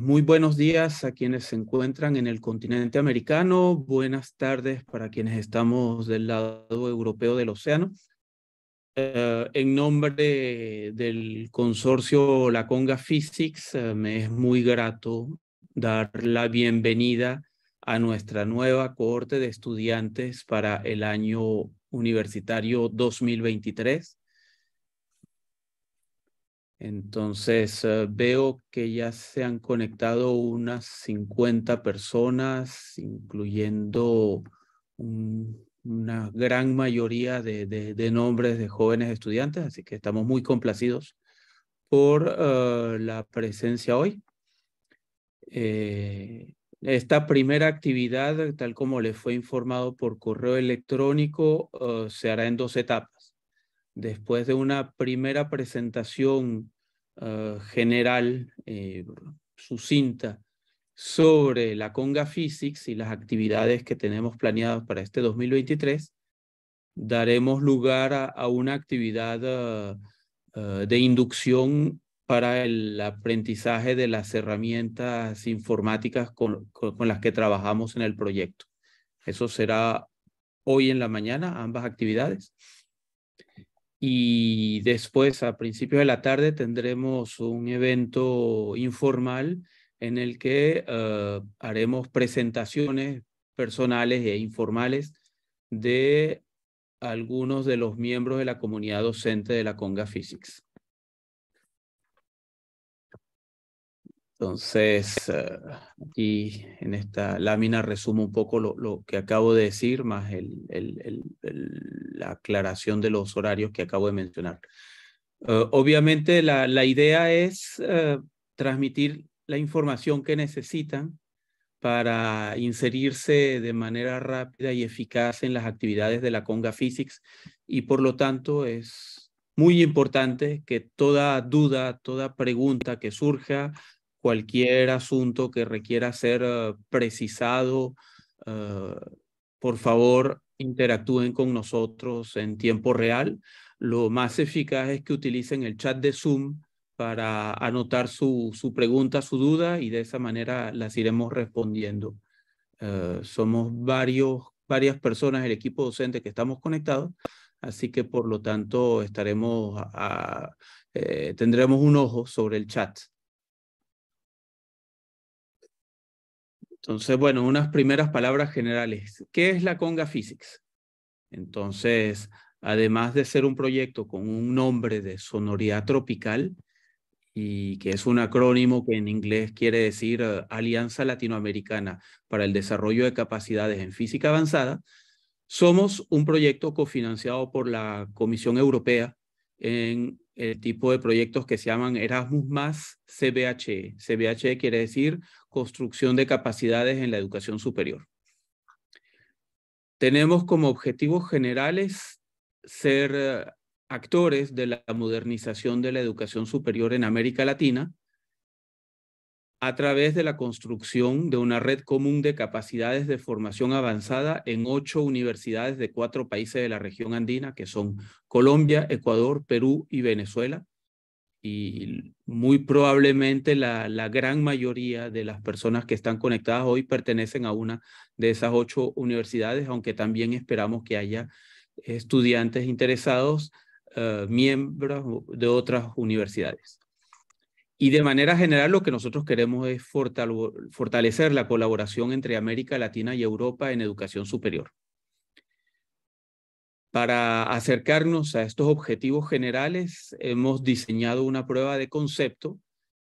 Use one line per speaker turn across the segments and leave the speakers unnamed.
Muy buenos días a quienes se encuentran en el continente americano, buenas tardes para quienes estamos del lado europeo del océano. Eh, en nombre del consorcio La Conga Physics, eh, me es muy grato dar la bienvenida a nuestra nueva cohorte de estudiantes para el año universitario 2023. Entonces eh, veo que ya se han conectado unas 50 personas, incluyendo una gran mayoría de, nombres de jóvenes estudiantes, así que estamos muy complacidos por eh, la presencia hoy. Eh, esta primera actividad, tal como le fue informado por correo electrónico, se hará en dos etapas después de una primera presentación ah, general, eh, sucinta, sobre la Conga Physics y las actividades que tenemos planeadas para este 2023, daremos lugar a, una actividad ah, ah, de inducción para el aprendizaje de las herramientas informáticas con las que trabajamos en el proyecto. Eso será hoy en la mañana, ambas actividades y después a principios de la tarde tendremos un evento informal en el que eh, haremos presentaciones personales e informales de algunos de los miembros de la comunidad docente de la Conga Physics. Entonces, eh, aquí en esta lámina resumo un poco lo, que acabo de decir, más la aclaración de los horarios que acabo de mencionar. Eh, obviamente, la, idea es eh, transmitir la información que necesitan para inserirse de manera rápida y eficaz en las actividades de la Conga Physics y por lo tanto es muy importante que toda duda, toda pregunta que surja, cualquier asunto que requiera ser eh, precisado, eh, por favor, interactúen con nosotros en tiempo real. Lo más eficaz es que utilicen el chat de Zoom para anotar su, su pregunta, su duda, y de esa manera las iremos respondiendo. Eh, somos varios, varias personas, el equipo docente que estamos conectados, así que por lo tanto estaremos tendremos un ojo sobre el chat. Entonces, bueno, unas primeras palabras generales. ¿Qué es la Conga Physics? Entonces, además de ser un proyecto con un nombre de sonoridad tropical, y que es un acrónimo que en inglés quiere decir eh, Alianza Latinoamericana para el Desarrollo de Capacidades en Física Avanzada, somos un proyecto cofinanciado por la Comisión Europea en el tipo de proyectos que se llaman Erasmus más CBHE. CBHE quiere decir construcción de capacidades en la educación superior. Tenemos como objetivos generales ser eh, actores de la modernización de la educación superior en América Latina a través de la construcción de una red común de capacidades de formación avanzada en ocho universidades de cuatro países de la región andina, que son Colombia, Ecuador, Perú y Venezuela. Y muy probablemente la, gran mayoría de las personas que están conectadas hoy pertenecen a una de esas ocho universidades, aunque también esperamos que haya estudiantes interesados, eh, miembros de otras universidades. Y de manera general lo que nosotros queremos es fortalecer la colaboración entre América Latina y Europa en educación superior. Para acercarnos a estos objetivos generales, hemos diseñado una prueba de concepto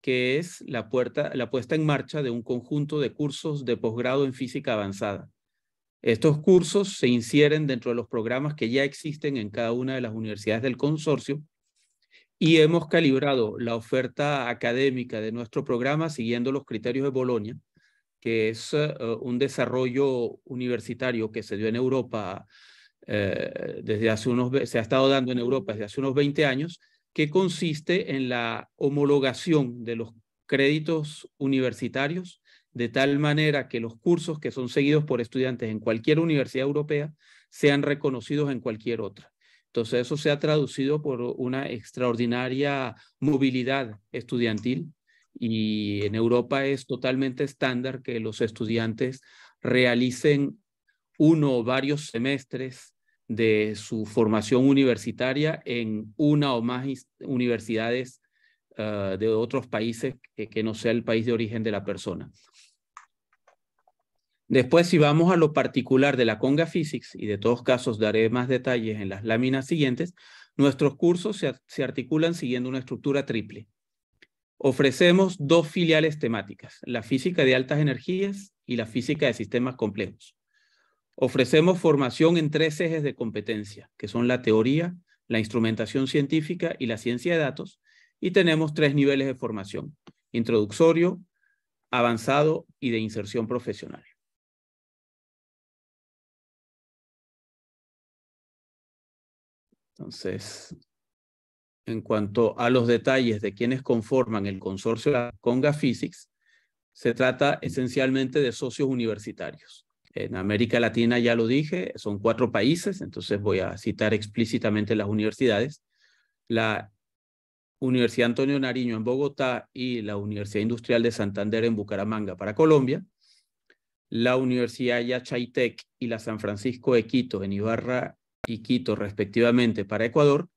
que es la, puesta en marcha de un conjunto de cursos de posgrado en física avanzada. Estos cursos se infieren dentro de los programas que ya existen en cada una de las universidades del consorcio y hemos calibrado la oferta académica de nuestro programa siguiendo los criterios de Bolonia, que es eh, un desarrollo universitario que se dio en Europa eh, desde hace unos, se ha estado dando en Europa desde hace unos 20 años, que consiste en la homologación de los créditos universitarios de tal manera que los cursos que son seguidos por estudiantes en cualquier universidad europea sean reconocidos en cualquier otra. Entonces eso se ha traducido por una extraordinaria movilidad estudiantil y en Europa es totalmente estándar que los estudiantes realicen uno o varios semestres de su formación universitaria en una o más universidades ah, de otros países que, que no sea el país de origen de la persona. Después, si vamos a lo particular de la Conga Physics, y de todos casos daré más detalles en las láminas siguientes, nuestros cursos se, articulan siguiendo una estructura triple. Ofrecemos dos filiales temáticas, la física de altas energías y la física de sistemas complejos. Ofrecemos formación en tres ejes de competencia, que son la teoría, la instrumentación científica y la ciencia de datos, y tenemos tres niveles de formación, introductorio, avanzado y de inserción profesional. Entonces, en cuanto a los detalles de quienes conforman el consorcio Conga Physics, se trata esencialmente de socios universitarios. En América Latina ya lo dije, son cuatro países, entonces voy a citar explícitamente las universidades. La Universidad Antonio Nariño en Bogotá y la Universidad Industrial de Santander en Bucaramanga para Colombia. La Universidad Yachaitec y la San Francisco de Quito en Ibarra y Quito respectivamente para Ecuador,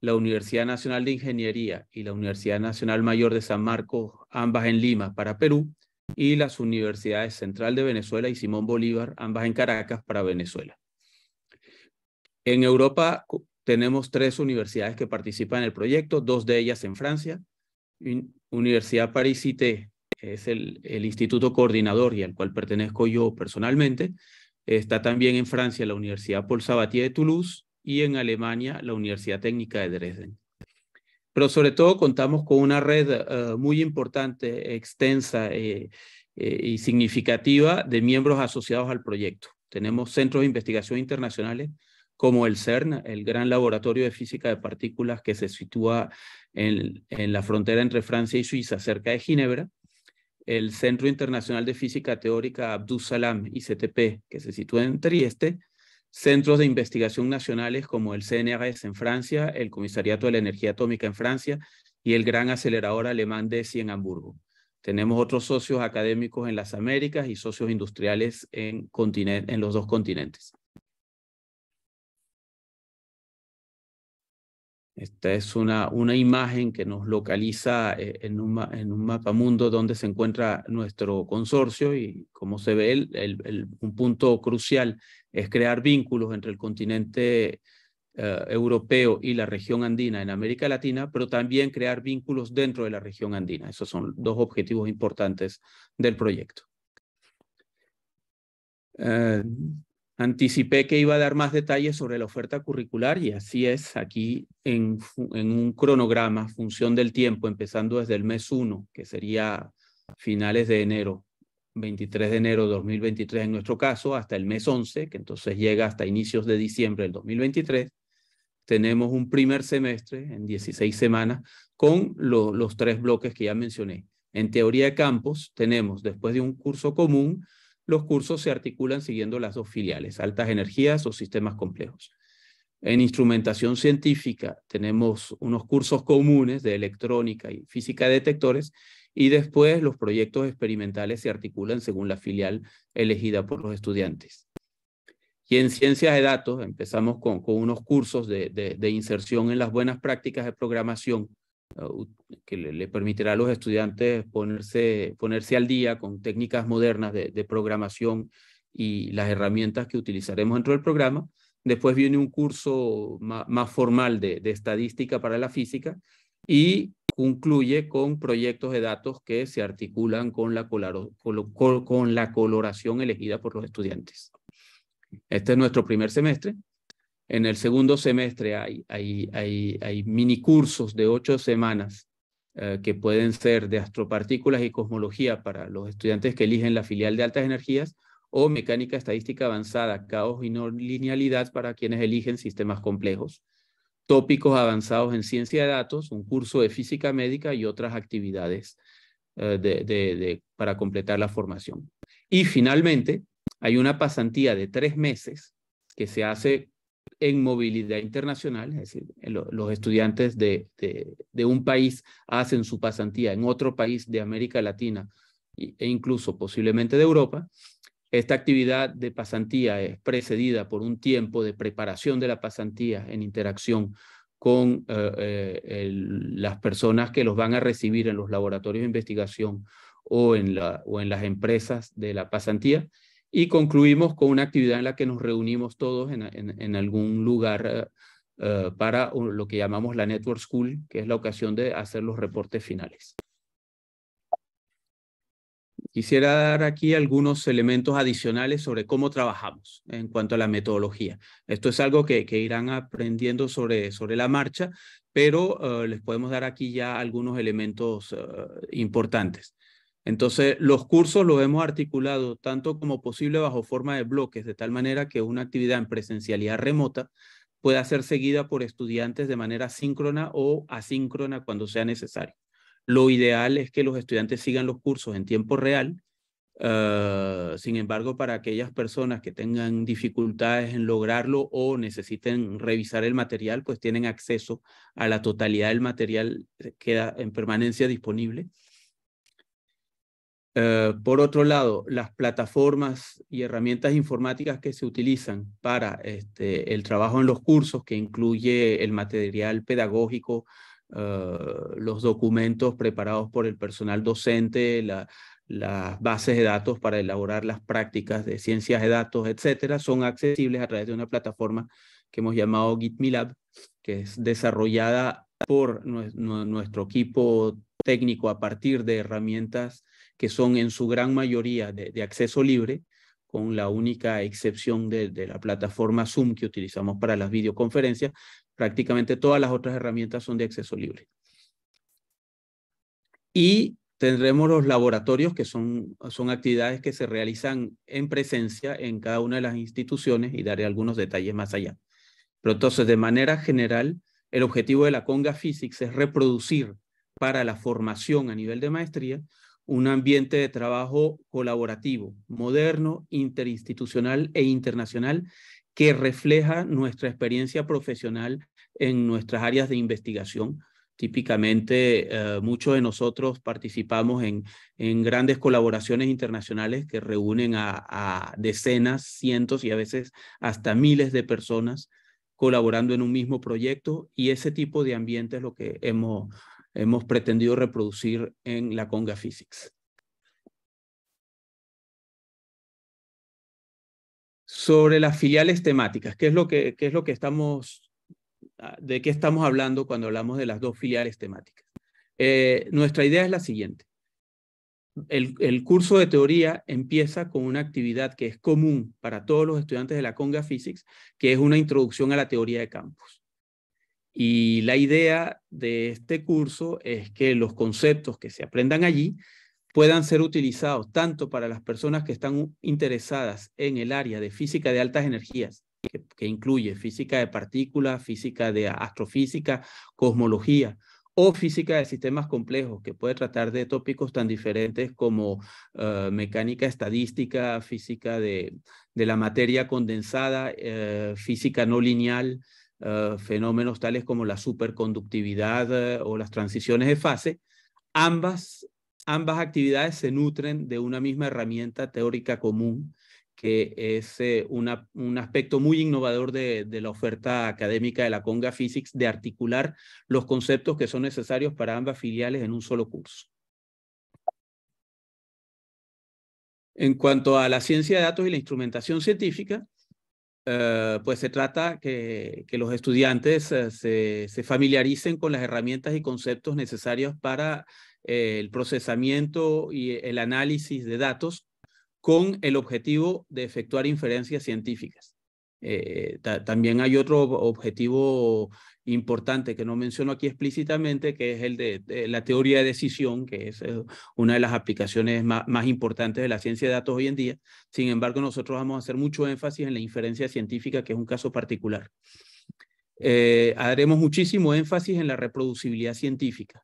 la Universidad Nacional de Ingeniería y la Universidad Nacional Mayor de San Marcos, ambas en Lima para Perú, y las Universidades Central de Venezuela y Simón Bolívar, ambas en Caracas para Venezuela. En Europa tenemos tres universidades que participan en el proyecto, dos de ellas en Francia. Universidad Paris-Cité es el, el instituto coordinador y al cual pertenezco yo personalmente, Está también en Francia la Universidad Paul Sabatier de Toulouse y en Alemania la Universidad Técnica de Dresden. Pero sobre todo contamos con una red eh, muy importante, extensa eh, eh, y significativa de miembros asociados al proyecto. Tenemos centros de investigación internacionales como el CERN, el gran laboratorio de física de partículas que se sitúa en, en la frontera entre Francia y Suiza, cerca de Ginebra, el Centro Internacional de Física Teórica Abdus Salam, ICTP, que se sitúa en Trieste, centros de investigación nacionales como el CNRS en Francia, el Comisariato de la Energía Atómica en Francia y el gran acelerador alemán DESI en Hamburgo. Tenemos otros socios académicos en las Américas y socios industriales en, en los dos continentes. Esta es una, una imagen que nos localiza eh, en un, en un mapa mundo donde se encuentra nuestro consorcio y como se ve, el, el, un punto crucial es crear vínculos entre el continente eh, europeo y la región andina en América Latina, pero también crear vínculos dentro de la región andina. Esos son dos objetivos importantes del proyecto. Eh, Anticipé que iba a dar más detalles sobre la oferta curricular y así es aquí en, un cronograma, función del tiempo, empezando desde el mes 1, que sería finales de enero, 23 de enero de 2023 en nuestro caso, hasta el mes 11, que entonces llega hasta inicios de diciembre del 2023. Tenemos un primer semestre en 16 semanas con los tres bloques que ya mencioné. En teoría de campos tenemos, después de un curso común, los cursos se articulan siguiendo las dos filiales, altas energías o sistemas complejos. En instrumentación científica tenemos unos cursos comunes de electrónica y física de detectores y después los proyectos experimentales se articulan según la filial elegida por los estudiantes. Y en ciencias de datos empezamos con, unos cursos de inserción en las buenas prácticas de programación que le, permitirá a los estudiantes ponerse, ponerse al día con técnicas modernas de, programación y las herramientas que utilizaremos dentro del programa. Después viene un curso más, formal de, estadística para la física y concluye con proyectos de datos que se articulan con la, con la coloración elegida por los estudiantes. Este es nuestro primer semestre. En el segundo semestre hay, hay, hay, hay mini cursos de ocho semanas eh, que pueden ser de astropartículas y cosmología para los estudiantes que eligen la filial de altas energías o mecánica estadística avanzada, caos y no linealidad para quienes eligen sistemas complejos. Tópicos avanzados en ciencia de datos, un curso de física médica y otras actividades eh, de, de, de, para completar la formación. Y finalmente, hay una pasantía de tres meses que se hace en movilidad internacional, es decir, los estudiantes de, de, un país hacen su pasantía en otro país de América Latina e incluso posiblemente de Europa, esta actividad de pasantía es precedida por un tiempo de preparación de la pasantía en interacción con eh, eh, las personas que los van a recibir en los laboratorios de investigación o en, la, o en las empresas de la pasantía y concluimos con una actividad en la que nos reunimos todos en, en, algún lugar eh, eh, para lo que llamamos la Network School, que es la ocasión de hacer los reportes finales. Quisiera dar aquí algunos elementos adicionales sobre cómo trabajamos en cuanto a la metodología. Esto es algo que, que irán aprendiendo sobre, sobre la marcha, pero eh, les podemos dar aquí ya algunos elementos importantes. Entonces, los cursos los hemos articulado tanto como posible bajo forma de bloques, de tal manera que una actividad en presencialidad remota pueda ser seguida por estudiantes de manera síncrona o asíncrona cuando sea necesario. Lo ideal es que los estudiantes sigan los cursos en tiempo real. Ah, sin embargo, para aquellas personas que tengan dificultades en lograrlo o necesiten revisar el material, pues tienen acceso a la totalidad del material que queda en permanencia disponible eh, por otro lado, las plataformas y herramientas informáticas que se utilizan para este, el trabajo en los cursos, que incluye el material pedagógico, eh, los documentos preparados por el personal docente, las bases de datos para elaborar las prácticas de ciencias de datos, etcétera, son accesibles a través de una plataforma que hemos llamado GitMilab, que es desarrollada por nuestro equipo técnico a partir de herramientas que son en su gran mayoría de, acceso libre, con la única excepción de, la plataforma Zoom que utilizamos para las videoconferencias, prácticamente todas las otras herramientas son de acceso libre. Y tendremos los laboratorios, que son, son actividades que se realizan en presencia en cada una de las instituciones y daré algunos detalles más allá. Pero entonces, de manera general, el objetivo de la Conga Physics es reproducir para la formación a nivel de maestría un ambiente de trabajo colaborativo, moderno, interinstitucional e internacional que refleja nuestra experiencia profesional en nuestras áreas de investigación. Típicamente, eh, muchos de nosotros participamos en, en, grandes colaboraciones internacionales que reúnen a, a decenas, cientos y a veces hasta miles de personas colaborando en un mismo proyecto y ese tipo de ambiente es lo que hemos hemos pretendido reproducir en la Conga Physics. Sobre las filiales temáticas, ¿qué es lo que, qué es lo que estamos, ah, de qué estamos hablando cuando hablamos de las dos filiales temáticas? Eh, nuestra idea es la siguiente. El, el, curso de teoría empieza con una actividad que es común para todos los estudiantes de la Conga Physics, que es una introducción a la teoría de campos. Y la idea de este curso es que los conceptos que se aprendan allí puedan ser utilizados tanto para las personas que están interesadas en el área de física de altas energías, que, incluye física de partículas, física de astrofísica, cosmología, o física de sistemas complejos, que puede tratar de tópicos tan diferentes como eh, mecánica estadística, física de, la materia condensada, eh, física no lineal, eh, fenómenos tales como la superconductividad eh, o las transiciones de fase, ambas, ambas actividades se nutren de una misma herramienta teórica común que es eh, una, un aspecto muy innovador de, de, la oferta académica de la Conga Physics, de articular los conceptos que son necesarios para ambas filiales en un solo curso. En cuanto a la ciencia de datos y la instrumentación científica, eh, pues se trata que, que los estudiantes eh, se, familiaricen con las herramientas y conceptos necesarios para eh, el procesamiento y el análisis de datos con el objetivo de efectuar inferencias científicas. También hay otro objetivo importante que no menciono aquí explícitamente, que es el de, la teoría de decisión, que es eh, una de las aplicaciones más, más, importantes de la ciencia de datos hoy en día. Sin embargo, nosotros vamos a hacer mucho énfasis en la inferencia científica, que es un caso particular. Eh, haremos muchísimo énfasis en la reproducibilidad científica.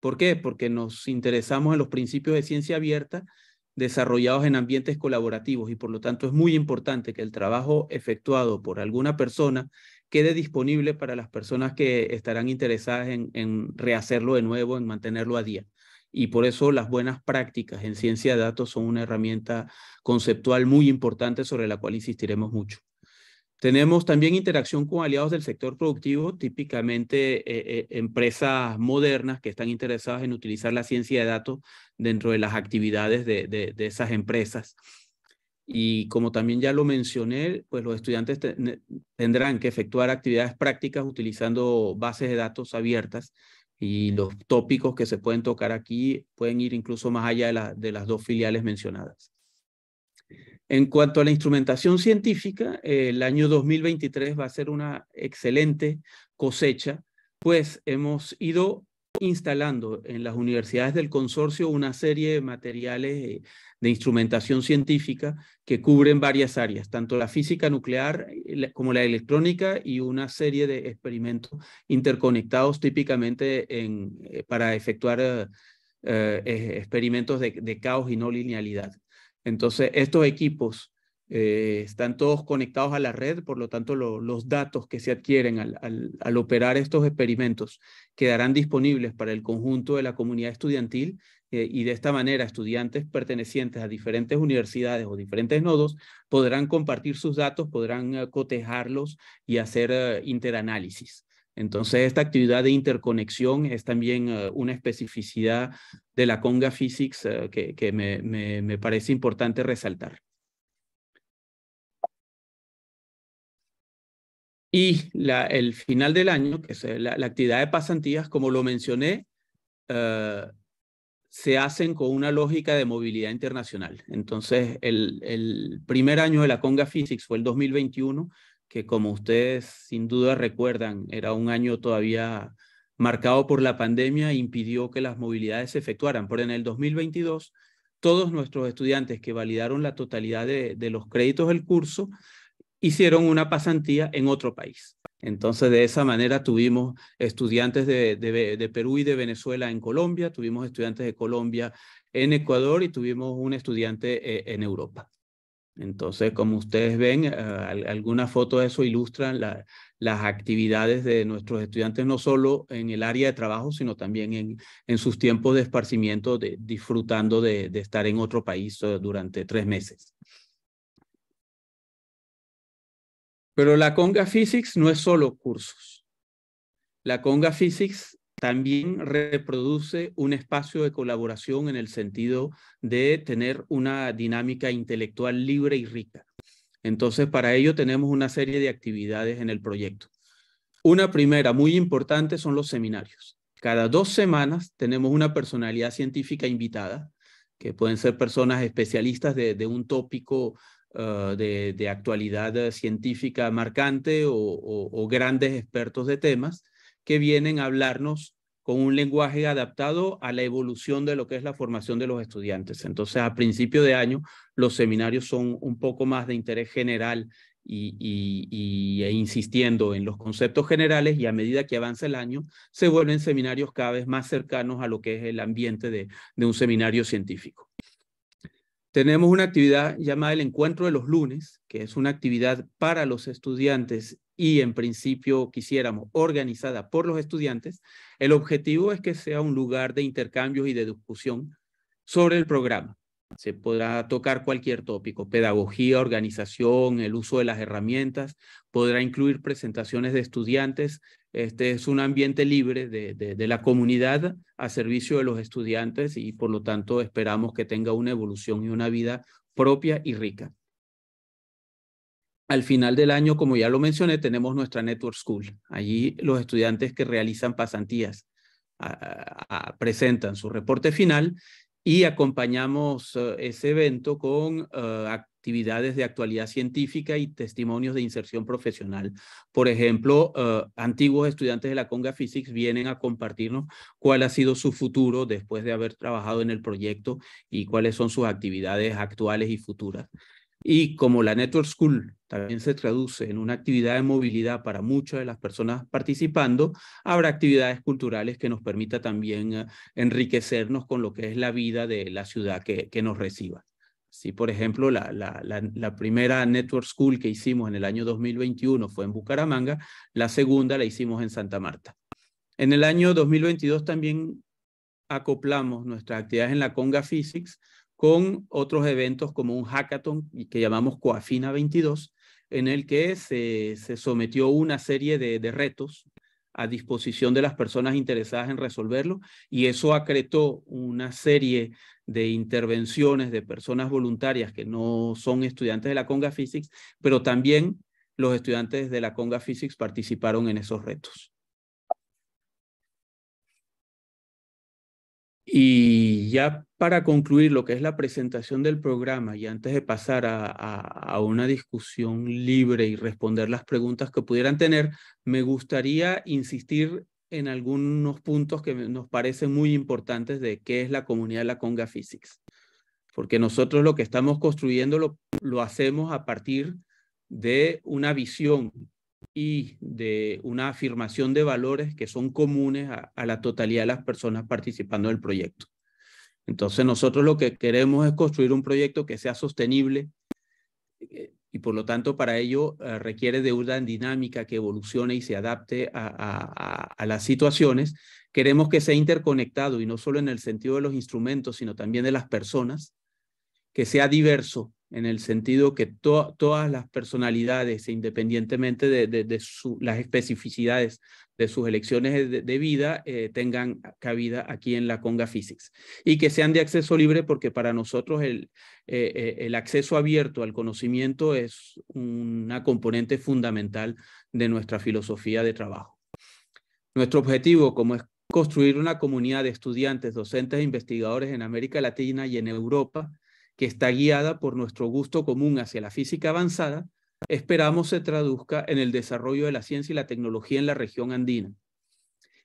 ¿Por qué? Porque nos interesamos en los principios de ciencia abierta desarrollados en ambientes colaborativos y por lo tanto es muy importante que el trabajo efectuado por alguna persona quede disponible para las personas que estarán interesadas en, en rehacerlo de nuevo, en mantenerlo a día. Y por eso las buenas prácticas en ciencia de datos son una herramienta conceptual muy importante sobre la cual insistiremos mucho. Tenemos también interacción con aliados del sector productivo, típicamente eh, eh, empresas modernas que están interesadas en utilizar la ciencia de datos dentro de las actividades de, esas empresas. Y como también ya lo mencioné, pues los estudiantes tendrán que efectuar actividades prácticas utilizando bases de datos abiertas y los tópicos que se pueden tocar aquí pueden ir incluso más allá de las dos filiales mencionadas. En cuanto a la instrumentación científica, el año 2023 va a ser una excelente cosecha, pues hemos ido instalando en las universidades del consorcio una serie de materiales eh, de instrumentación científica que cubren varias áreas, tanto la física nuclear como la electrónica y una serie de experimentos interconectados típicamente en, eh, para efectuar eh, experimentos de caos y no linealidad. Entonces, estos equipos eh, están todos conectados a la red, por lo tanto, los datos que se adquieren al, operar estos experimentos quedarán disponibles para el conjunto de la comunidad estudiantil eh, y de esta manera estudiantes pertenecientes a diferentes universidades o diferentes nodos podrán compartir sus datos, podrán eh, cotejarlos y hacer interanálisis. Entonces, esta actividad de interconexión es también uh, una especificidad de la Conga Physics uh, que, me, parece importante resaltar. Y el final del año, que es la, la actividad de pasantías, como lo mencioné, se hacen con una lógica de movilidad internacional. Entonces, el primer año de la Conga Physics fue el 2021, que como ustedes sin duda recuerdan, era un año todavía marcado por la pandemia, impidió que las movilidades se efectuaran. Pero en el 2022, todos nuestros estudiantes que validaron la totalidad de, los créditos del curso hicieron una pasantía en otro país. Entonces, de esa manera tuvimos estudiantes de, de, de, Perú y de Venezuela en Colombia, tuvimos estudiantes de Colombia en Ecuador y tuvimos un estudiante eh, en Europa. Entonces, como ustedes ven, uh, algunas fotos de eso ilustran la, las actividades de nuestros estudiantes, no solo en el área de trabajo, sino también en, sus tiempos de esparcimiento, de, disfrutando de, de, estar en otro país uh, durante tres meses. Pero la Conga Physics no es solo cursos. La Conga Physics también reproduce un espacio de colaboración en el sentido de tener una dinámica intelectual libre y rica. Entonces, para ello tenemos una serie de actividades en el proyecto. Una primera muy importante son los seminarios. Cada dos semanas tenemos una personalidad científica invitada, que pueden ser personas especialistas de, un tópico uh, de, actualidad científica marcante o grandes expertos de temas, que vienen a hablarnos con un lenguaje adaptado a la evolución de lo que es la formación de los estudiantes. Entonces, a principio de año, los seminarios son un poco más de interés general y, e insistiendo en los conceptos generales y a medida que avanza el año, se vuelven seminarios cada vez más cercanos a lo que es el ambiente de un seminario científico. Tenemos una actividad llamada el Encuentro de los Lunes, que es una actividad para los estudiantes y en principio quisiéramos organizada por los estudiantes, el objetivo es que sea un lugar de intercambios y de discusión sobre el programa. Se podrá tocar cualquier tópico, pedagogía, organización, el uso de las herramientas, podrá incluir presentaciones de estudiantes. Este es un ambiente libre de, de, la comunidad a servicio de los estudiantes y por lo tanto esperamos que tenga una evolución y una vida propia y rica. Al final del año, como ya lo mencioné, tenemos nuestra Network School. Allí los estudiantes que realizan pasantías presentan su reporte final y acompañamos uh, ese evento con uh, actividades de actualidad científica y testimonios de inserción profesional. Por ejemplo, uh, antiguos estudiantes de la Conga Physics vienen a compartirnos cuál ha sido su futuro después de haber trabajado en el proyecto y cuáles son sus actividades actuales y futuras. Y como la Network School también se traduce en una actividad de movilidad para muchas de las personas participando, habrá actividades culturales que nos permita también uh, enriquecernos con lo que es la vida de la ciudad que, nos reciba. Si, por ejemplo, la, la, primera Network School que hicimos en el año 2021 fue en Bucaramanga, la segunda la hicimos en Santa Marta. En el año 2022 también acoplamos nuestras actividades en la Conga Physics con otros eventos como un hackathon que llamamos Coafina 22, en el que se, se sometió una serie de, de retos a disposición de las personas interesadas en resolverlo y eso acretó una serie de intervenciones de personas voluntarias que no son estudiantes de la Conga Physics, pero también los estudiantes de la Conga Physics participaron en esos retos. Y ya para concluir lo que es la presentación del programa y antes de pasar a, a, una discusión libre y responder las preguntas que pudieran tener, me gustaría insistir en algunos puntos que nos parecen muy importantes de qué es la comunidad de la Conga Physics. Porque nosotros lo que estamos construyendo lo, lo hacemos a partir de una visión y de una afirmación de valores que son comunes a, la totalidad de las personas participando en el proyecto. Entonces nosotros lo que queremos es construir un proyecto que sea sostenible eh, y por lo tanto para ello eh, requiere de una dinámica que evolucione y se adapte a, a, las situaciones. Queremos que sea interconectado y no solo en el sentido de los instrumentos, sino también de las personas, que sea diverso en el sentido que todas las personalidades, independientemente de, las especificidades de sus elecciones de, vida, eh, tengan cabida aquí en la Conga Physics. Y que sean de acceso libre porque para nosotros el, eh, eh, el acceso abierto al conocimiento es una componente fundamental de nuestra filosofía de trabajo. Nuestro objetivo, como es construir una comunidad de estudiantes, docentes e investigadores en América Latina y en Europa, que está guiada por nuestro gusto común hacia la física avanzada, esperamos se traduzca en el desarrollo de la ciencia y la tecnología en la región andina.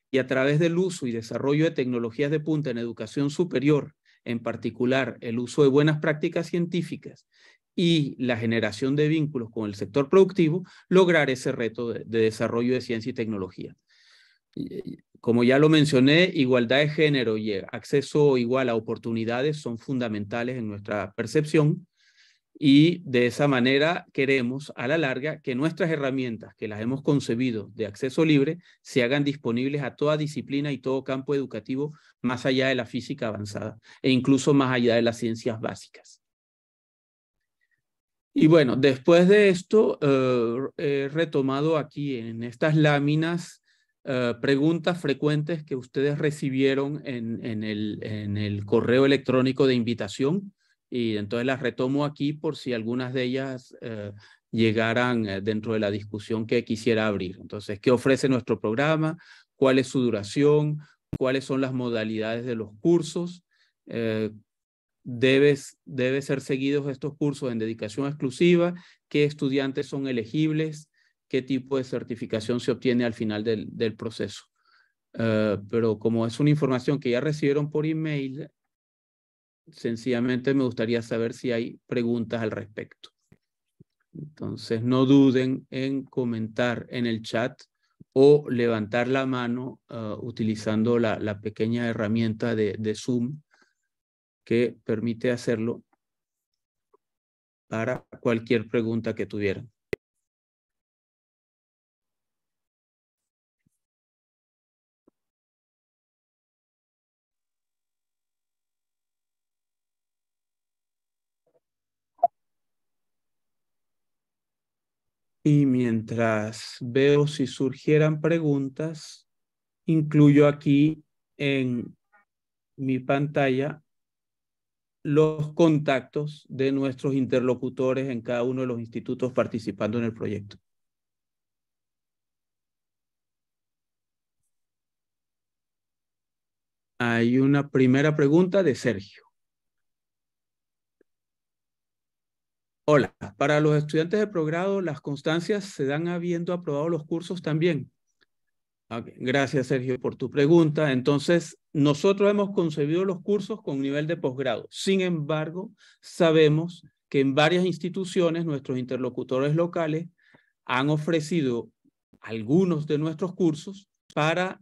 Y a través del uso y desarrollo de tecnologías de punta en educación superior, en particular el uso de buenas prácticas científicas y la generación de vínculos con el sector productivo, lograr ese reto de, desarrollo de ciencia y tecnología. Como ya lo mencioné, igualdad de género y acceso igual a oportunidades son fundamentales en nuestra percepción y de esa manera queremos a la larga que nuestras herramientas que las hemos concebido de acceso libre se hagan disponibles a toda disciplina y todo campo educativo más allá de la física avanzada e incluso más allá de las ciencias básicas. Y bueno, después de esto, eh, he retomado aquí en estas láminas eh, preguntas frecuentes que ustedes recibieron en, el, correo electrónico de invitación y entonces las retomo aquí por si algunas de ellas eh, llegaran eh, dentro de la discusión que quisiera abrir. Entonces, ¿qué ofrece nuestro programa? ¿Cuál es su duración? ¿Cuáles son las modalidades de los cursos? debes, debe ser seguidos estos cursos en dedicación exclusiva, qué estudiantes son elegibles, qué tipo de certificación se obtiene al final del, del proceso. Eh, pero como es una información que ya recibieron por email, sencillamente me gustaría saber si hay preguntas al respecto. Entonces, no duden en comentar en el chat o levantar la mano eh, utilizando la, la, pequeña herramienta de, de Zoom que permite hacerlo para cualquier pregunta que tuvieran. Y mientras veo si surgieran preguntas, incluyo aquí en mi pantalla los contactos de nuestros interlocutores en cada uno de los institutos participando en el proyecto. Hay una primera pregunta de Sergio. Hola, para los estudiantes de progrado, las constancias se dan habiendo aprobado los cursos también. Gracias, Sergio, por tu pregunta. Entonces, nosotros hemos concebido los cursos con nivel de posgrado. Sin embargo, sabemos que en varias instituciones nuestros interlocutores locales han ofrecido algunos de nuestros cursos para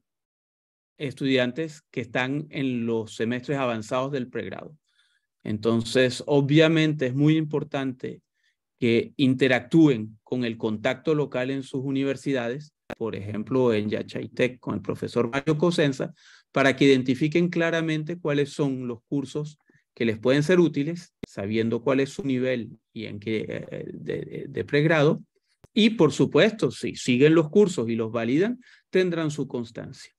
estudiantes que están en los semestres avanzados del pregrado. Entonces, obviamente es muy importante que interactúen con el contacto local en sus universidades, por ejemplo, en Yachaitec con el profesor Mario Cosenza, para que identifiquen claramente cuáles son los cursos que les pueden ser útiles, sabiendo cuál es su nivel y en qué eh, de, de pregrado. Y por supuesto, si siguen los cursos y los validan, tendrán su constancia.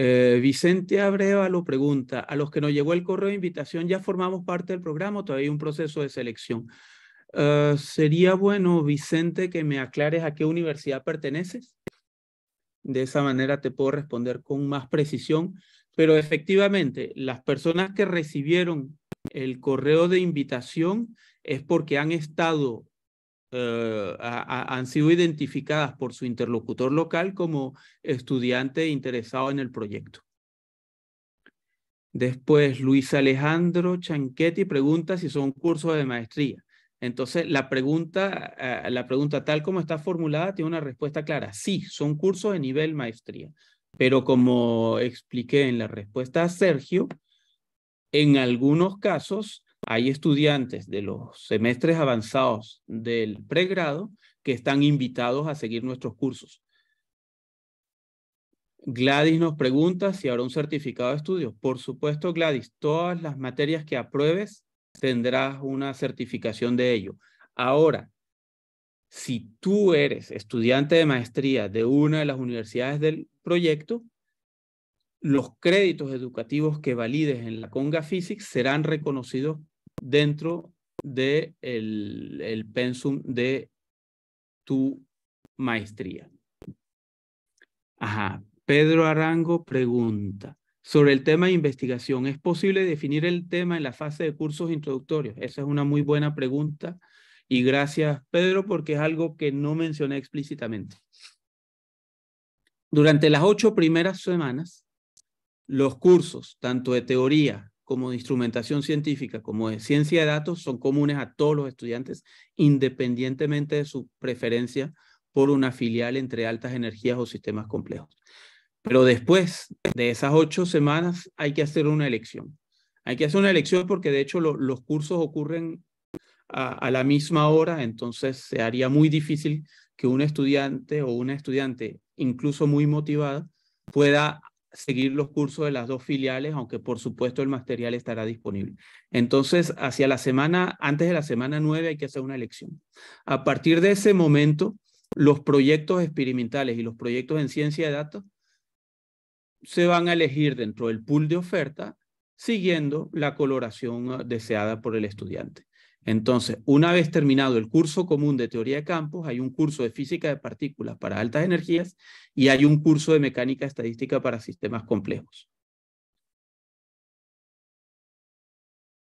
Eh, Vicente Abreva lo pregunta, a los que nos llegó el correo de invitación, ¿ya formamos parte del programa o todavía hay un proceso de selección? Eh, sería bueno, Vicente, que me aclares a qué universidad perteneces. De esa manera te puedo responder con más precisión. Pero efectivamente, las personas que recibieron el correo de invitación es porque han estado eh, han sido identificadas por su interlocutor local como estudiante interesado en el proyecto. Después, Luis Alejandro Chanquetti pregunta si son cursos de maestría. Entonces, la pregunta, eh, la pregunta tal como está formulada tiene una respuesta clara. Sí, son cursos de nivel maestría. Pero como expliqué en la respuesta a Sergio, en algunos casos hay estudiantes de los semestres avanzados del pregrado que están invitados a seguir nuestros cursos. Gladys nos pregunta si habrá un certificado de estudio. Por supuesto, Gladys, todas las materias que apruebes tendrás una certificación de ello. Ahora, si tú eres estudiante de maestría de una de las universidades del proyecto, los créditos educativos que valides en la Conga Physics serán reconocidos dentro de el, pensum de tu maestría. Ajá. Pedro Arango pregunta sobre el tema de investigación. ¿Es posible definir el tema en la fase de cursos introductorios? Esa es una muy buena pregunta y gracias Pedro porque es algo que no mencioné explícitamente. Durante las ocho primeras semanas, los cursos, tanto de teoría como de instrumentación científica, como de ciencia de datos, son comunes a todos los estudiantes, independientemente de su preferencia por una filial entre altas energías o sistemas complejos. Pero después de esas ocho semanas hay que hacer una elección. Hay que hacer una elección porque de hecho los cursos ocurren a, a, la misma hora, entonces se haría muy difícil que un estudiante o una estudiante, incluso muy motivada, pueda seguir los cursos de las dos filiales, aunque por supuesto el material estará disponible. Entonces, hacia la semana, antes de la semana nueve hay que hacer una elección. A partir de ese momento, los proyectos experimentales y los proyectos en ciencia de datos se van a elegir dentro del pool de oferta siguiendo la coloración deseada por el estudiante. Entonces, una vez terminado el curso común de teoría de campos, hay un curso de física de partículas para altas energías y hay un curso de mecánica estadística para sistemas complejos.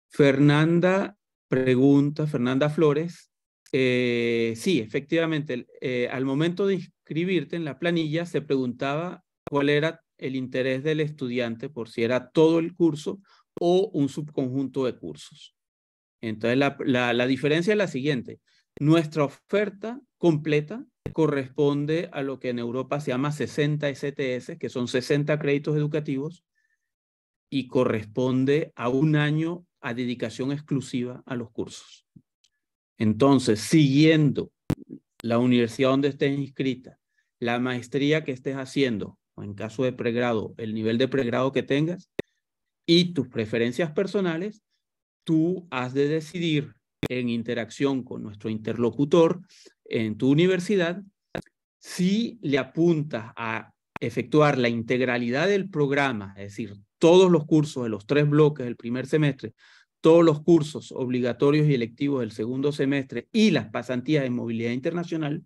Fernanda pregunta, Fernanda Flores, eh, sí, efectivamente, eh, al momento de inscribirte en la planilla se preguntaba cuál era el interés del estudiante por si era todo el curso o un subconjunto de cursos. Entonces, la, diferencia es la siguiente. Nuestra oferta completa corresponde a lo que en Europa se llama 60 STS, que son 60 créditos educativos, y corresponde a un año a dedicación exclusiva a los cursos. Entonces, siguiendo la universidad donde estés inscrita, la maestría que estés haciendo, o en caso de pregrado, el nivel de pregrado que tengas, y tus preferencias personales, tú has de decidir en interacción con nuestro interlocutor en tu universidad si le apuntas a efectuar la integralidad del programa, es decir, todos los cursos de los tres bloques del primer semestre, todos los cursos obligatorios y electivos del segundo semestre y las pasantías en movilidad internacional,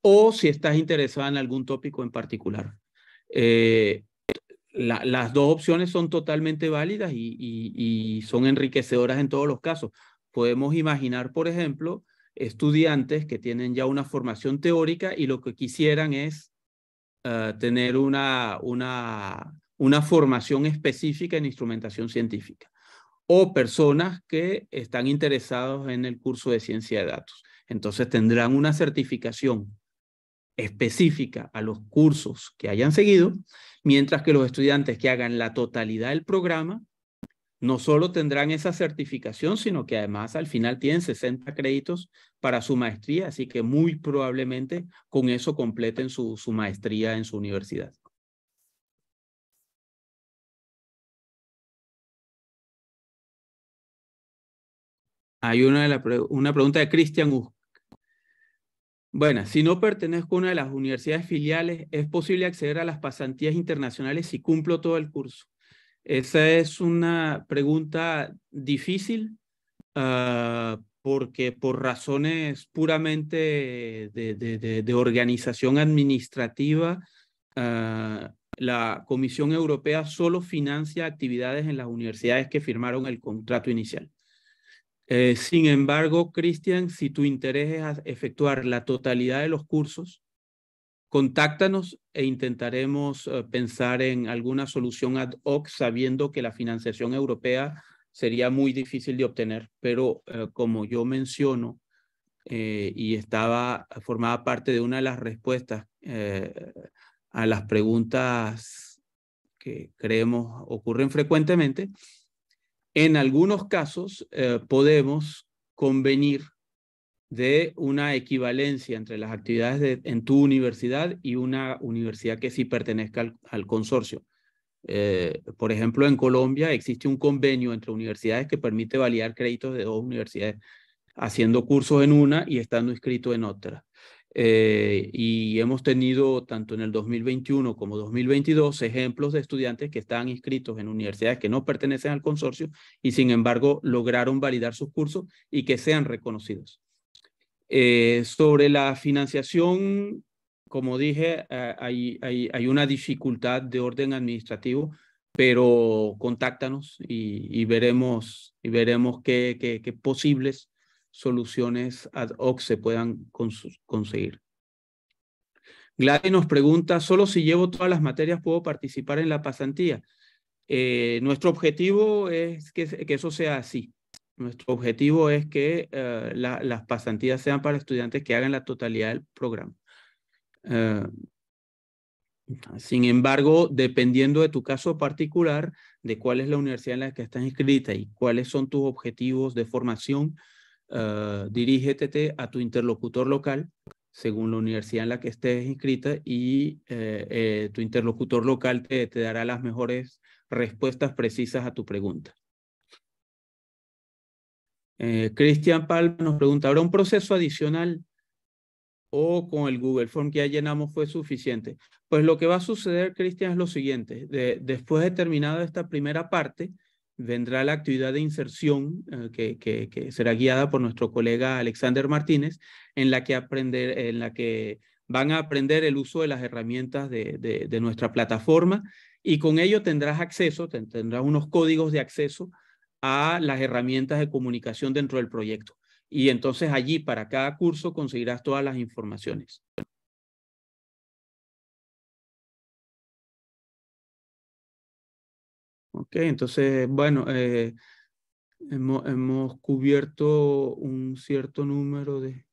o si estás interesado en algún tópico en particular. Eh, las dos opciones son totalmente válidas y, son enriquecedoras en todos los casos. Podemos imaginar, por ejemplo, estudiantes que tienen ya una formación teórica y lo que quisieran es ah, tener una, una, una formación específica en instrumentación científica. O personas que están interesados en el curso de ciencia de datos. Entonces tendrán una certificación específica a los cursos que hayan seguido, mientras que los estudiantes que hagan la totalidad del programa no solo tendrán esa certificación, sino que además al final tienen 60 créditos para su maestría, así que muy probablemente con eso completen su, su maestría en su universidad. Hay una, una pregunta de Cristian Bueno, si no pertenezco a una de las universidades filiales, ¿es posible acceder a las pasantías internacionales si cumplo todo el curso? Esa es una pregunta difícil ah, porque por razones puramente de, organización administrativa, ah, la Comisión Europea solo financia actividades en las universidades que firmaron el contrato inicial. Eh, sin embargo, Cristian, si tu interés es efectuar la totalidad de los cursos, contáctanos e intentaremos eh, pensar en alguna solución ad hoc sabiendo que la financiación europea sería muy difícil de obtener, pero eh, como yo menciono y estaba formaba parte de una de las respuestas a las preguntas que creemos ocurren frecuentemente, en algunos casos podemos convenir de una equivalencia entre las actividades en tu universidad y una universidad que sí pertenezca al, consorcio. Eh, por ejemplo, en Colombia existe un convenio entre universidades que permite validar créditos de dos universidades haciendo cursos en una y estando inscrito en otra. Eh, y hemos tenido tanto en el 2021 como 2022 ejemplos de estudiantes que están inscritos en universidades que no pertenecen al consorcio y sin embargo lograron validar sus cursos y que sean reconocidos. Eh, sobre la financiación, como dije, eh, hay, hay, hay, una dificultad de orden administrativo, pero contáctanos y, veremos, y veremos qué, qué, qué, posibles soluciones ad hoc se puedan conseguir. Gladys nos pregunta, ¿solo si llevo todas las materias puedo participar en la pasantía? Eh, nuestro objetivo es que, eso sea así. Nuestro objetivo es que eh, las pasantías sean para estudiantes que hagan la totalidad del programa. Eh, sin embargo, dependiendo de tu caso particular, de cuál es la universidad en la que estás inscrita y cuáles son tus objetivos de formación, uh, dirígete a tu interlocutor local según la universidad en la que estés inscrita y tu interlocutor local te dará las mejores respuestas precisas a tu pregunta. Eh, Cristian Palma nos pregunta, ¿habrá un proceso adicional o con el Google Form que ya llenamos fue suficiente? Pues lo que va a suceder, Cristian, es lo siguiente. después de terminada esta primera parte, vendrá la actividad de inserción eh, que, será guiada por nuestro colega Alexander Martínez, en la que, aprender, en la que van a aprender el uso de las herramientas de nuestra plataforma y con ello tendrás acceso, tendrás unos códigos de acceso a las herramientas de comunicación dentro del proyecto. Y entonces allí para cada curso conseguirás todas las informaciones. Ok, entonces, bueno, eh, hemos, hemos, cubierto un cierto número de...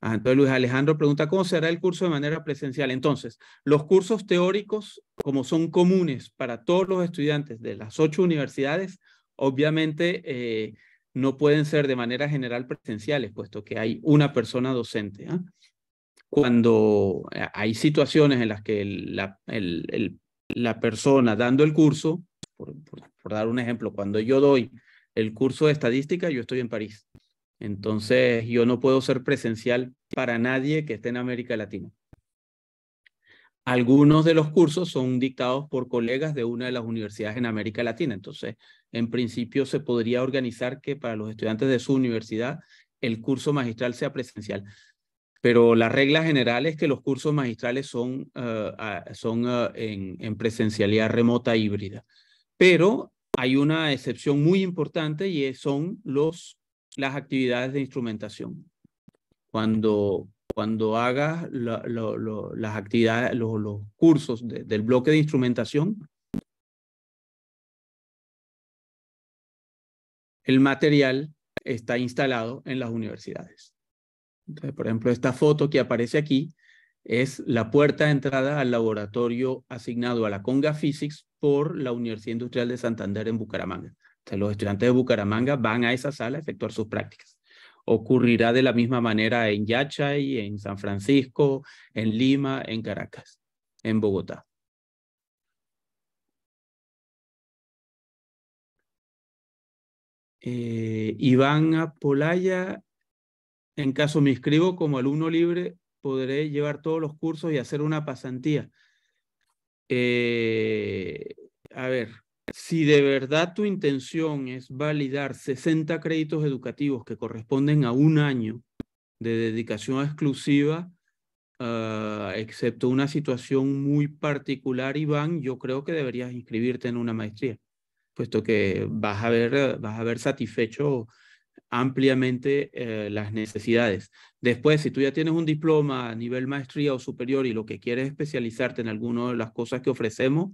Ah, entonces Luis Alejandro pregunta, ¿cómo será el curso de manera presencial? Entonces, los cursos teóricos, como son comunes para todos los estudiantes de las ocho universidades, obviamente eh, no pueden ser de manera general presenciales, puesto que hay una persona docente. ¿ah? Cuando eh, hay situaciones en las que la, la persona dando el curso, por, dar un ejemplo, cuando yo doy el curso de estadística, yo estoy en París. Entonces, yo no puedo ser presencial para nadie que esté en América Latina. Algunos de los cursos son dictados por colegas de una de las universidades en América Latina. Entonces, en principio se podría organizar que para los estudiantes de su universidad el curso magistral sea presencial. Pero la regla general es que los cursos magistrales son, eh, son eh, en, en presencialidad remota híbrida. Pero hay una excepción muy importante y son los, las actividades de instrumentación. Cuando cuando hagas las actividades, los, cursos del bloque de instrumentación, el material está instalado en las universidades. Por ejemplo, esta foto que aparece aquí es la puerta de entrada al laboratorio asignado a la Conga Physics por la Universidad Industrial de Santander en Bucaramanga. los estudiantes de Bucaramanga van a esa sala a efectuar sus prácticas. Ocurrirá de la misma manera en Yachay, en San Francisco, en Lima, en Caracas, en Bogotá. Eh, Iván Apolaya, en caso me inscribo como alumno libre, podré llevar todos los cursos y hacer una pasantía. Eh, a ver, si de verdad tu intención es validar 60 créditos educativos que corresponden a un año de dedicación exclusiva, ah, excepto una situación muy particular, Iván, yo creo que deberías inscribirte en una maestría, puesto que vas a ver, vas a ver satisfecho ampliamente eh, las necesidades. Después, si tú ya tienes un diploma a nivel maestría o superior y lo que quieres es especializarte en alguna de las cosas que ofrecemos,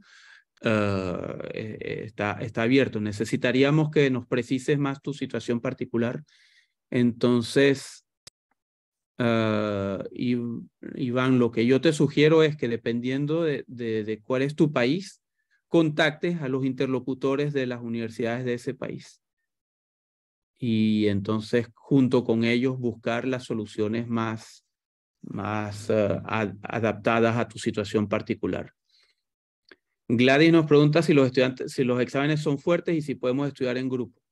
ah, eh, eh, está, está abierto. Necesitaríamos que nos precises más tu situación particular. Entonces, uh, Iván, lo que yo te sugiero es que dependiendo de, de, de cuál es tu país, contactes a los interlocutores de las universidades de ese país y entonces junto con ellos buscar las soluciones más, más eh, adaptadas a tu situación particular. Gladys nos pregunta si los estudiantes, si los exámenes son fuertes y si podemos estudiar en grupo.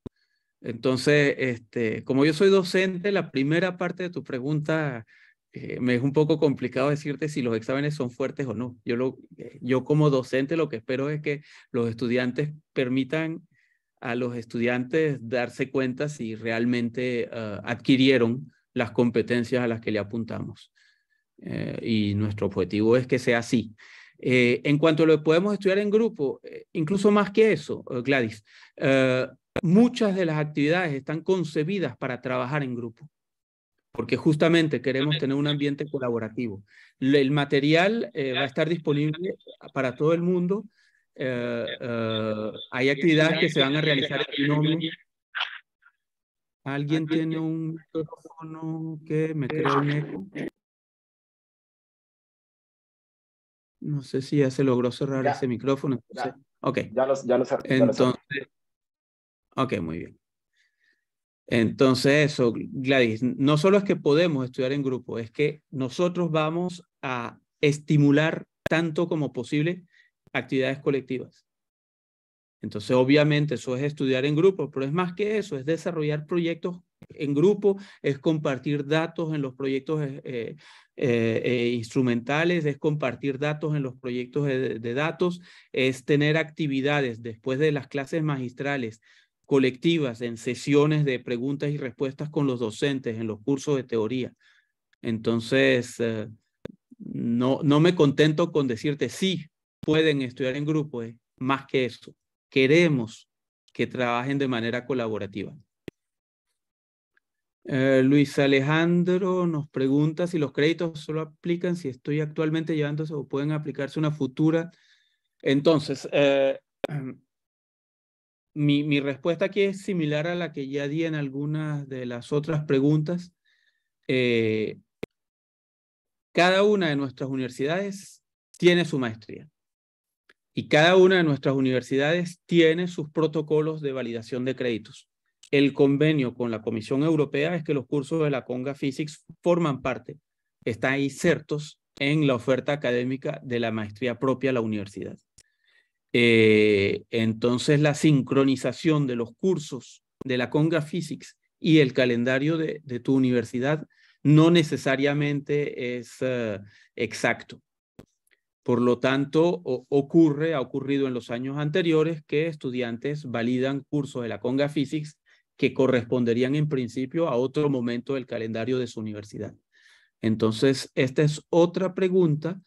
Entonces, este, como yo soy docente, la primera parte de tu pregunta eh, me es un poco complicado decirte si los exámenes son fuertes o no. Yo, lo, eh, yo como docente lo que espero es que los estudiantes permitan a los estudiantes darse cuenta si realmente uh, adquirieron las competencias a las que le apuntamos. Eh, y nuestro objetivo es que sea así. Eh, en cuanto a lo que podemos estudiar en grupo, eh, incluso más que eso, Gladys, muchas de las actividades están concebidas para trabajar en grupo, porque justamente queremos tener un ambiente colaborativo. El material va a estar disponible para todo el mundo eh, eh, hay actividades que se van a realizar en nombre. ¿Alguien tiene un micrófono que me crea un eco? No sé si ya se logró cerrar ese micrófono. ok.
Ya lo, ya
Entonces, ok, muy bien. Entonces, eso, Gladys, no solo es que podemos estudiar en grupo, es que nosotros vamos a estimular tanto como posible actividades colectivas. Entonces, obviamente, eso es estudiar en grupo, pero es más que eso, es desarrollar proyectos en grupo, es compartir datos en los proyectos eh, eh, eh, instrumentales, es compartir datos en los proyectos de, datos, es tener actividades después de las clases magistrales colectivas en sesiones de preguntas y respuestas con los docentes en los cursos de teoría. Entonces, no, no me contento con decirte sí, pueden estudiar en grupo más que eso. Queremos que trabajen de manera colaborativa. Eh, Luis Alejandro nos pregunta si los créditos solo aplican si estoy actualmente llevándose o pueden aplicarse una futura. Entonces, eh, mi, mi, respuesta aquí es similar a la que ya di en algunas de las otras preguntas. Eh, cada una de nuestras universidades tiene su maestría. Y cada una de nuestras universidades tiene sus protocolos de validación de créditos. El convenio con la Comisión Europea es que los cursos de la Conga Physics forman parte, están insertos en la oferta académica de la maestría propia de la universidad. Eh, entonces, la sincronización de los cursos de la Conga Physics y el calendario de, tu universidad no necesariamente es eh, exacto. Por lo tanto, ocurre, ha ocurrido en los años anteriores que estudiantes validan cursos de la Conga Physics que corresponderían en principio a otro momento del calendario de su universidad. Entonces, esta es otra pregunta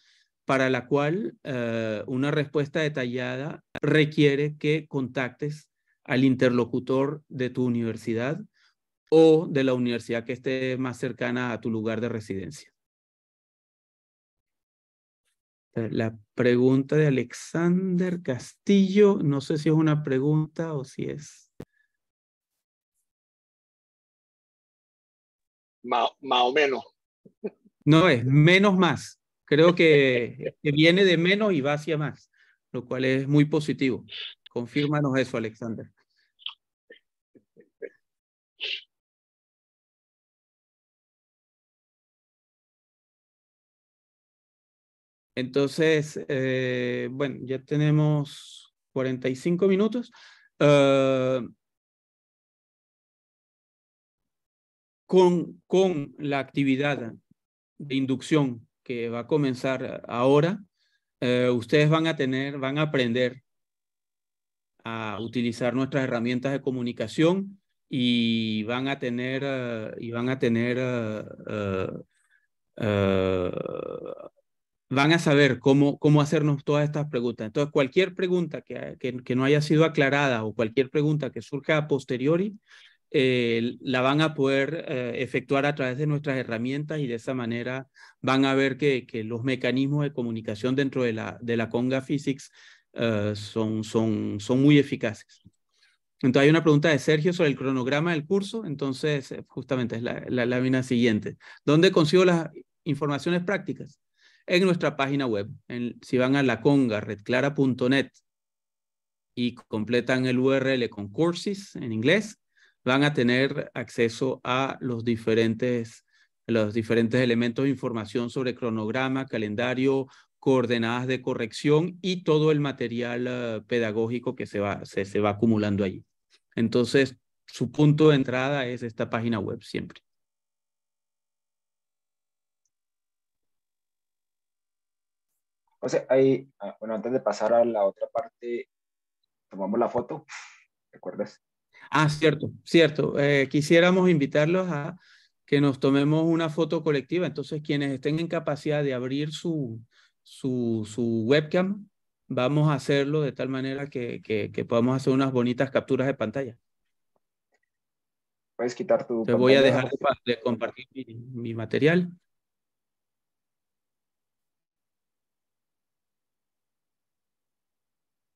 para la cual eh, una respuesta detallada requiere que contactes al interlocutor de tu universidad o de la universidad que esté más cercana a tu lugar de residencia. La pregunta de Alexander Castillo, no sé si es una pregunta o si es...
Más, o menos.
No, es menos más. Creo que, que, viene de menos y va hacia más, lo cual es muy positivo. Confírmanos eso, Alexander. Entonces, eh, bueno, ya tenemos 45 minutos. Eh, con, con la actividad de inducción que va a comenzar ahora, eh, ustedes van a tener, van a aprender a utilizar nuestras herramientas de comunicación y van a tener, y van a tener van a saber cómo, cómo hacernos todas estas preguntas. Entonces, cualquier pregunta que, que, no haya sido aclarada o cualquier pregunta que surja a posteriori, eh, la van a poder eh, efectuar a través de nuestras herramientas y de esa manera van a ver que, que los mecanismos de comunicación dentro de la, de la Conga Physics eh, son, son, son muy eficaces. Entonces hay una pregunta de Sergio sobre el cronograma del curso, entonces justamente es la, la lámina siguiente. ¿Dónde consigo las informaciones prácticas? En nuestra página web. si van a la conga redclara.net y completan el URL con courses en inglés, van a tener acceso a los diferentes, los diferentes elementos de información sobre cronograma, calendario, coordenadas de corrección y todo el material eh, pedagógico que se va, se va acumulando allí. Entonces, su punto de entrada es esta página web siempre.
O sea, ahí, ah, bueno, antes de pasar a la otra parte, tomamos la foto, ¿recuerdas?
Ah, cierto, cierto. Eh, quisiéramos invitarlos a que nos tomemos una foto colectiva. Entonces, quienes estén en capacidad de abrir su, su, su webcam, vamos a hacerlo de tal manera que, que, podamos hacer unas bonitas capturas de pantalla.
Puedes quitar tu.
Te voy a dejar de, compartir mi, mi material.